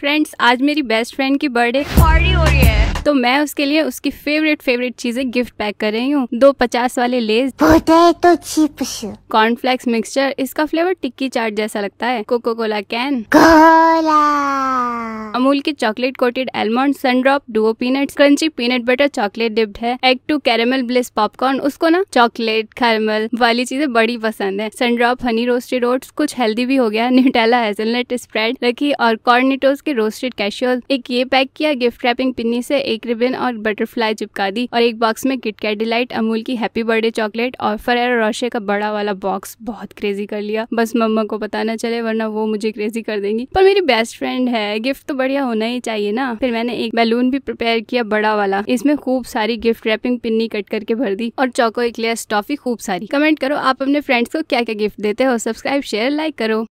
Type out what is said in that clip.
Friends आज मेरी best friend की बर्थडे पार्टी हो रही है। तो मैं उसके लिए उसकी फेवरेट फेवरेट चीज़ें गिफ्ट पैक कर रही हूँ। दो पचास वाले लेस तो चिप्स कॉर्नफ्लेक्स मिक्सचर इसका फ्लेवर टिक्की चाट जैसा लगता है। Coca Cola can cola Amul की chocolate coated almond Sundrop duo peanut crunchy peanut butter chocolate dipped है act two caramel bliss popcorn उसको ना चॉकलेट कैरेमल वाली चीज़ें बड़ी पसंद है। सनड्रॉप हनी रोस्टेड ओट्स कुछ हेल्दी भी हो गया न्यूटेला हेजलनट स्प्रेड रखी और कॉर्निटोस के रोस्टेड कैशियोल एक ये पैक किया गिफ्ट रैपिंग पिन्नी से एक रिबन और बटरफ्लाई चिपका दी और एक बॉक्स में किटकैट डिलाइट अमूल की हैप्पी बर्थडे चॉकलेट और फरेरा रोशे का बड़ा वाला बॉक्स बहुत क्रेजी कर लिया। बस मम्मा को पता ना चले, वरना वो मुझे क्रेजी कर देंगी। पर मेरी बेस्ट फ्रेंड है गिफ्ट तो बढ़िया होना ही चाहिए ना। फिर मैंने एक बैलून भी प्रिपेयर किया बड़ा वाला। इसमें खूब सारी गिफ्ट रैपिंग पिन्नी कट करके भर दी और चौको एक टॉफी खूब सारी। कमेंट करो आप अपने फ्रेंड्स को क्या क्या गिफ्ट देते हो। सब्सक्राइब, शेयर, लाइक करो।